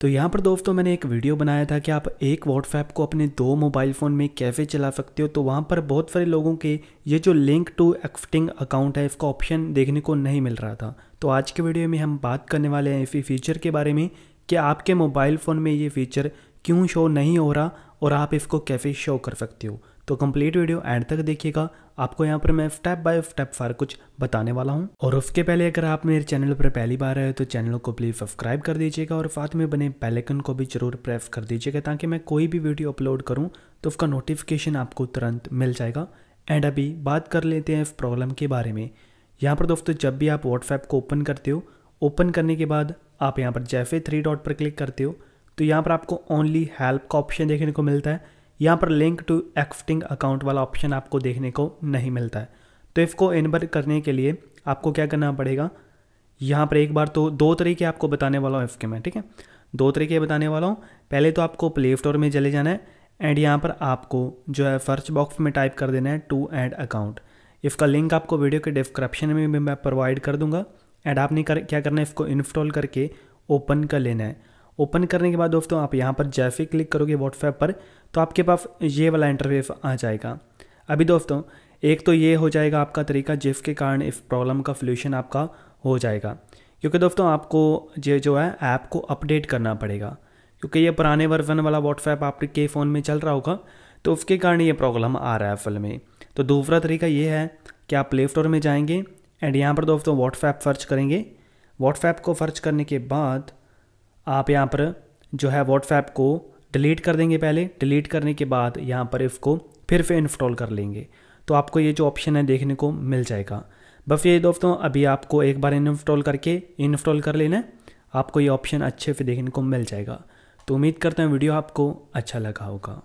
तो यहाँ पर दोस्तों मैंने एक वीडियो बनाया था कि आप एक व्हाट्सएप को अपने दो मोबाइल फ़ोन में कैसे चला सकते हो तो वहाँ पर बहुत सारे लोगों के ये जो लिंक टू एक्सटिंग अकाउंट है, इसका ऑप्शन देखने को नहीं मिल रहा था। तो आज के वीडियो में हम बात करने वाले हैं इसी फीचर के बारे में कि आपके मोबाइल फ़ोन में ये फीचर क्यों शो नहीं हो रहा और आप इसको कैसे शो कर सकते हो। तो कंप्लीट वीडियो एंड तक देखिएगा। आपको यहाँ पर मैं स्टेप बाय स्टेप फार कुछ बताने वाला हूँ। और उसके पहले अगर आप मेरे चैनल पर पहली बार आए तो चैनल को प्लीज़ सब्सक्राइब कर दीजिएगा और साथ में बने बेलाइकन को भी ज़रूर प्रेस कर दीजिएगा ताकि मैं कोई भी वीडियो अपलोड करूँ तो उसका नोटिफिकेशन आपको तुरंत मिल जाएगा। एंड अभी बात कर लेते हैं इस प्रॉब्लम के बारे में। यहाँ पर दोस्तों, जब भी आप व्हाट्सएप को ओपन करते हो ओपन करने के बाद आप यहाँ पर जैफे थ्री डॉट पर क्लिक करते हो तो यहाँ पर आपको ओनली हेल्प का ऑप्शन देखने को मिलता है। यहाँ पर लिंक टू एक्सटिंग अकाउंट वाला ऑप्शन आपको देखने को नहीं मिलता है। तो इसको इनवर करने के लिए आपको क्या करना पड़ेगा? यहाँ पर एक बार तो दो तरीके आपको बताने वाला हूँ इसके मैं, ठीक है? दो तरीके बताने वाला हूँ। पहले तो आपको प्ले स्टोर में चले जाना है एंड यहाँ पर आपको जो है सर्च बॉक्स में टाइप कर देना है टू एड अकाउंट इसका लिंक आपको वीडियो के डिस्क्रिप्शन में भी मैं प्रोवाइड कर दूँगा। एंड आपने कर, क्या करना है? इसको इंस्टॉल करके ओपन कर लेना है। ओपन करने के बाद दोस्तों आप यहाँ पर जैसे क्लिक करोगे व्हाट्सएप पर तो आपके पास ये वाला इंटरफेस आ जाएगा। अभी दोस्तों, एक तो ये हो जाएगा आपका तरीका जिसके कारण इस प्रॉब्लम का सोल्यूशन आपका हो जाएगा। क्योंकि दोस्तों आपको ये जो है ऐप को अपडेट करना पड़ेगा। क्योंकि ये पुराने वर्जन वाला व्हाट्सएप आपके फ़ोन में चल रहा होगा तो उसके कारण ये प्रॉब्लम आ रहा है असल में। तो दूसरा तरीका ये है कि आप प्ले स्टोर में जाएँगे एंड यहाँ पर दोस्तों व्हाट्सएप सर्च करेंगे। व्हाट्सएप को सर्च करने के बाद आप यहाँ पर जो है व्हाट्सएप को डिलीट कर देंगे पहले। डिलीट करने के बाद यहाँ पर इसको फिर से इंस्टॉल कर लेंगे। तो आपको ये जो ऑप्शन है देखने को मिल जाएगा। बस ये दोस्तों, अभी आपको एक बार इंस्टॉल करके इंस्टॉल कर लेना आपको ये ऑप्शन अच्छे से देखने को मिल जाएगा। तो उम्मीद करते हैं वीडियो आपको अच्छा लगा होगा।